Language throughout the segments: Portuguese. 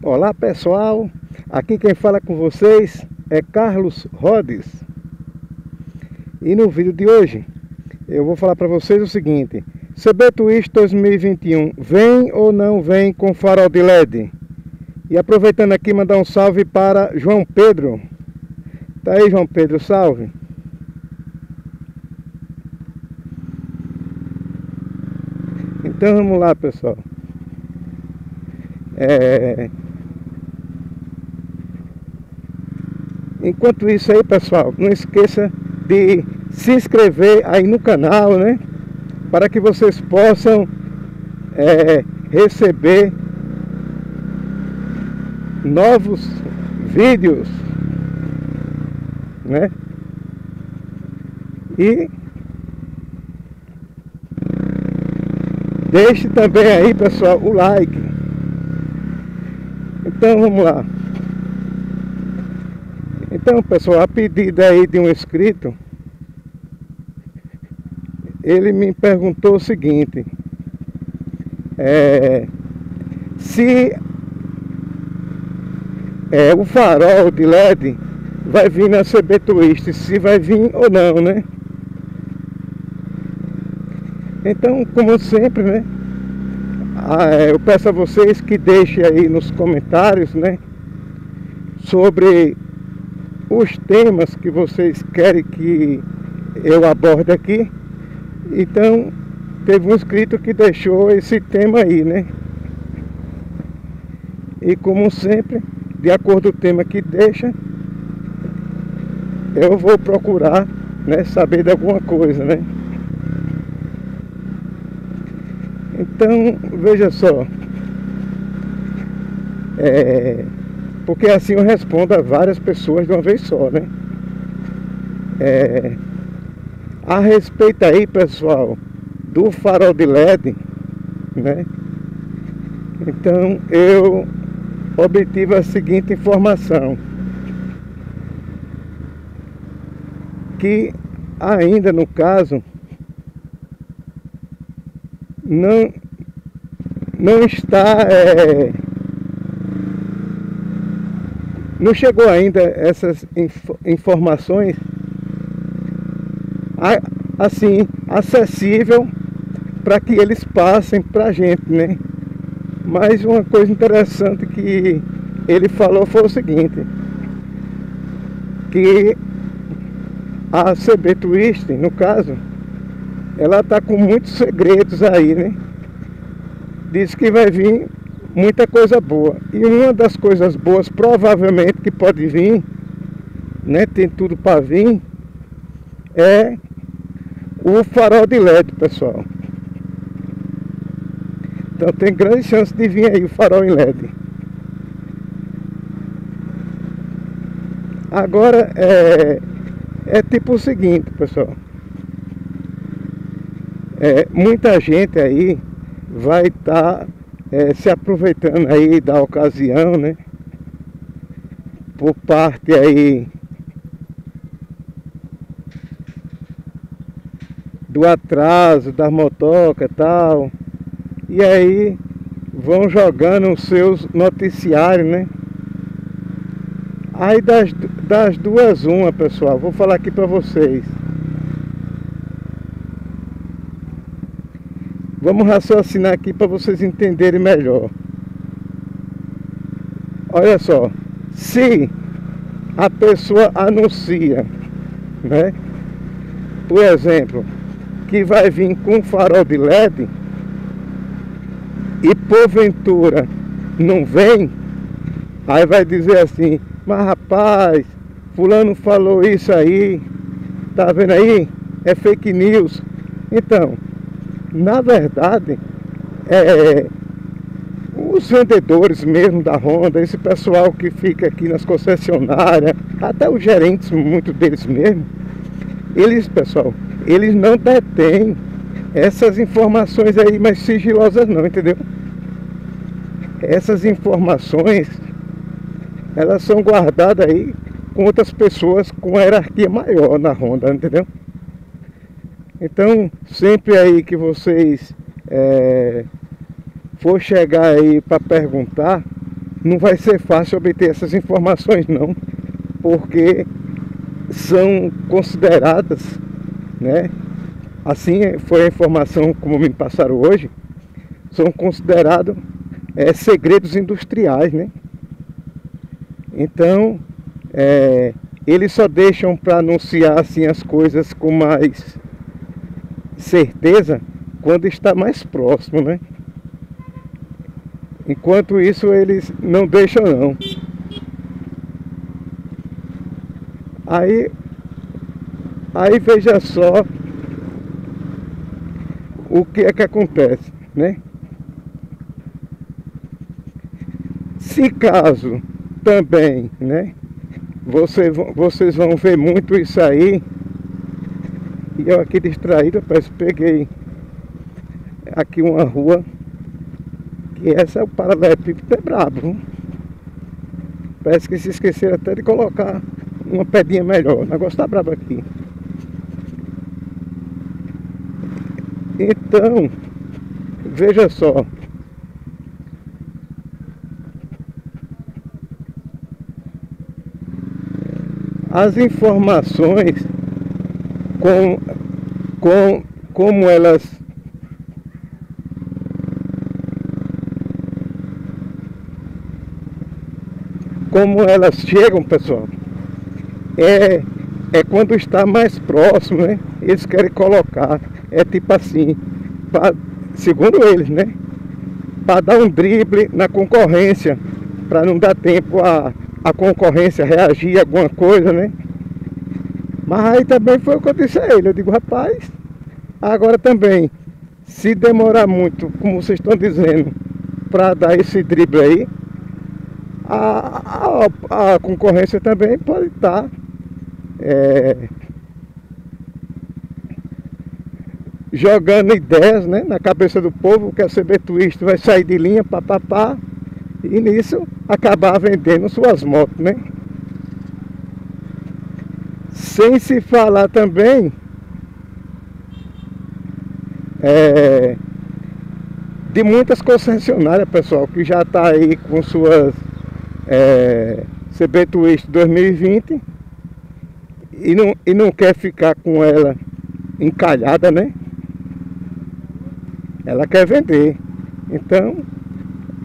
Olá pessoal, aqui quem fala com vocês é Carlos Rodes E no vídeo de hoje eu vou falar para vocês o seguinte. CB Twist 2021 vem ou não vem com farol de LED? E aproveitando aqui mandar um salve para João Pedro. Tá aí João Pedro, salve. Então vamos lá pessoal. É... Enquanto isso aí, pessoal, não esqueça de se inscrever aí no canal, né? Para que vocês possam é, receber novos vídeos, né? E deixe também aí, pessoal, o like. Então vamos lá. Então, pessoal, a pedido aí de um inscrito, ele me perguntou o seguinte, é, se é, o farol de LED vai vir na CB Twist, se vai vir ou não, né? Então, como sempre, né? É, eu peço a vocês que deixem aí nos comentários, né? Sobre os temas que vocês querem que eu aborde aqui. Então, teve um inscrito que deixou esse tema aí, né? E como sempre, de acordo com o tema que deixa, eu vou procurar né, saber de alguma coisa, né? Então, veja só. É, porque assim eu respondo a várias pessoas de uma vez só, né? É, a respeito aí, pessoal, do farol de LED, né? Então eu obtive a seguinte informação. Que ainda no caso não, não está é, não chegou ainda essas inf informações assim acessível para que eles passem para a gente, né? Mas uma coisa interessante que ele falou foi o seguinte, que a CB Twist, no caso, ela está com muitos segredos aí, né? Diz que vai vir muita coisa boa. E uma das coisas boas, provavelmente, que pode vir, né, tem tudo para vir, é o farol de LED, pessoal. Então tem grande chance de vir aí o farol em LED. Agora é, é tipo o seguinte, pessoal. É, muita gente aí vai estar tá é, se aproveitando aí da ocasião, né? Por parte aí do atraso das motocas e tal. E aí vão jogando os seus noticiários, né? Aí das, das duas uma, pessoal, vou falar aqui para vocês. Vamos raciocinar aqui para vocês entenderem melhor. Olha só, se a pessoa anuncia, né? Por exemplo, que vai vir com farol de LED e porventura não vem, aí vai dizer assim, mas rapaz, fulano falou isso aí, tá vendo aí? É fake news. Então, na verdade, é, os vendedores mesmo da Honda, esse pessoal que fica aqui nas concessionárias, até os gerentes, muitos deles mesmo, eles, pessoal, eles não detêm essas informações aí mais sigilosas não, entendeu? Essas informações, elas são guardadas aí com outras pessoas com hierarquia maior na Honda, entendeu? Então, sempre aí que vocês é, for chegar aí para perguntar, não vai ser fácil obter essas informações não, porque são consideradas, né? Assim foi a informação como me passaram hoje, são considerados é, segredos industriais, né? Então, é, eles só deixam para anunciar assim as coisas com mais certeza quando está mais próximo, né? Enquanto isso eles não deixam não. Aí, aí veja só o que é que acontece, né? Se caso também, né? Vocês, vocês vão ver muito isso aí. E eu aqui distraído, parece peguei aqui uma rua que essa é o paralelepípedo é brabo. Parece que se esqueceram até de colocar uma pedinha melhor. O negócio tá brabo aqui. Então, veja só. As informações com, com como elas como elas chegam, pessoal, é, é quando está mais próximo, né? Eles querem colocar, é tipo assim, pra, segundo eles, né? Para dar um drible na concorrência, para não dar tempo a, a concorrência reagir a alguma coisa, né? Mas aí também foi o que eu disse a ele. Eu digo, rapaz, agora também, se demorar muito, como vocês estão dizendo, para dar esse drible aí, a, a, a concorrência também pode estar é, jogando ideias né, na cabeça do povo que a CB Twist vai sair de linha, papapá, e nisso acabar vendendo suas motos, né? Sem se falar também é, de muitas concessionárias, pessoal, que já está aí com suas é, CB Twist 2020 e não, e não quer ficar com ela encalhada, né? Ela quer vender. Então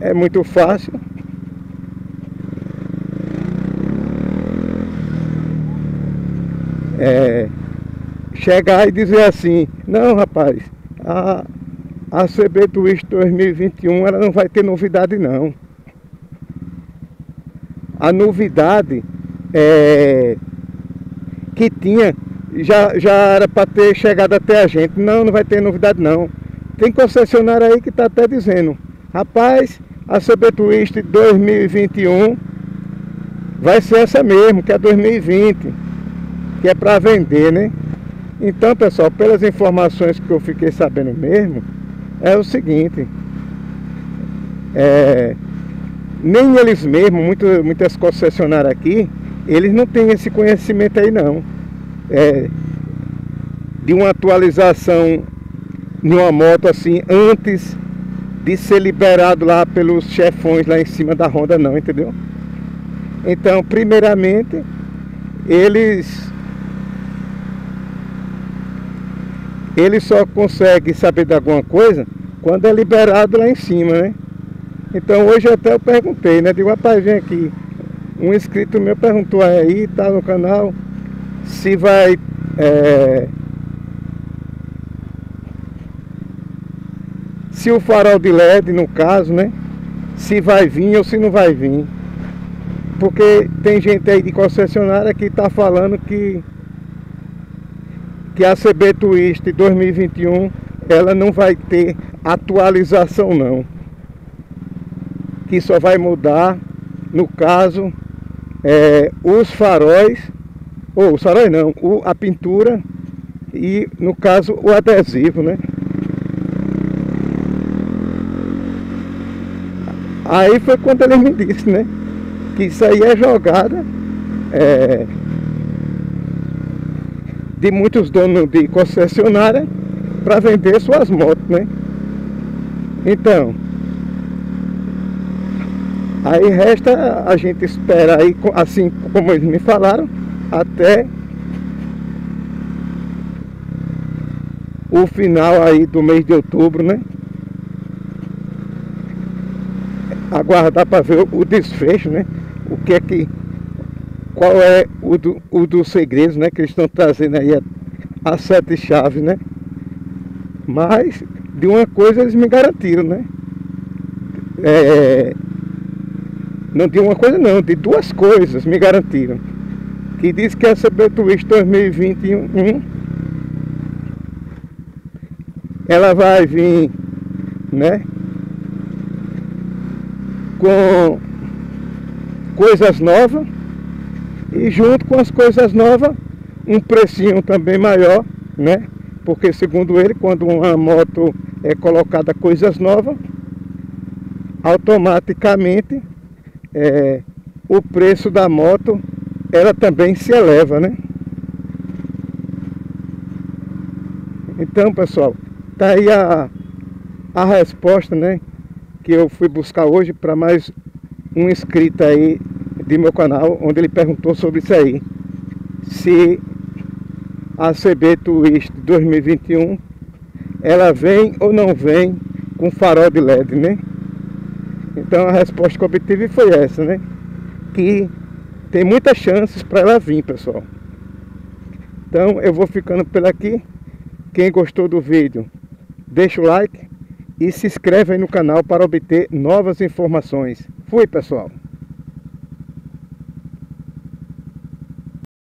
é muito fácil. É, chegar e dizer assim, não rapaz, a, a CB Twist 2021 ela não vai ter novidade não a novidade é, que tinha já, já era para ter chegado até a gente. Não, não vai ter novidade não. Tem concessionário aí que está até dizendo, rapaz, a CB Twist 2021 vai ser essa mesmo, que é 2020, que é para vender, né? Então, pessoal, pelas informações que eu fiquei sabendo mesmo, é o seguinte, é, nem eles mesmos, muito, muitas concessionárias aqui, eles não têm esse conhecimento aí não. É, de uma atualização de uma moto assim antes de ser liberado lá pelos chefões lá em cima da Honda não, entendeu? Então, primeiramente, eles eles só conseguem saber de alguma coisa quando é liberado lá em cima, né? Então hoje até eu perguntei, né? Digo, rapaz, vem aqui. Um inscrito meu perguntou aí, tá no canal, se vai. É, se o farol de LED, no caso, né? Se vai vir ou se não vai vir. Porque tem gente aí de concessionária que está falando que que a CB Twist 2021 ela não vai ter atualização não que só vai mudar, no caso, é, os faróis, ou os faróis não, o, a pintura e, no caso, o adesivo, né? Aí foi quando ele me disse, né? Que isso aí é jogada é, de muitos donos de concessionária para vender suas motos, né? Então, Aí resta a gente esperar aí, assim como eles me falaram, até o final aí do mês de outubro, né? Aguardar para ver o desfecho, né? O que é que. Qual é o, do, o dos segredos, né? Que eles estão trazendo aí as sete chaves, né? Mas de uma coisa eles me garantiram, né? É, não de uma coisa não, de duas coisas me garantiram. Que diz que a CB Twist 2021 ela vai vir, né? Com coisas novas e junto com as coisas novas um precinho também maior, né? Porque segundo ele, quando uma moto é colocada coisas novas, automaticamente é, o preço da moto ela também se eleva, né? Então, pessoal, tá aí a, a resposta, né? Que eu fui buscar hoje para mais um inscrito aí de meu canal, onde ele perguntou sobre isso aí. Se a CB Twist 2021 ela vem ou não vem com farol de LED, né? Então a resposta que obtive foi essa, né? Que tem muitas chances para ela vir, pessoal. Então eu vou ficando por aqui. Quem gostou do vídeo, deixa o like e se inscreve aí no canal para obter novas informações. Fui, pessoal!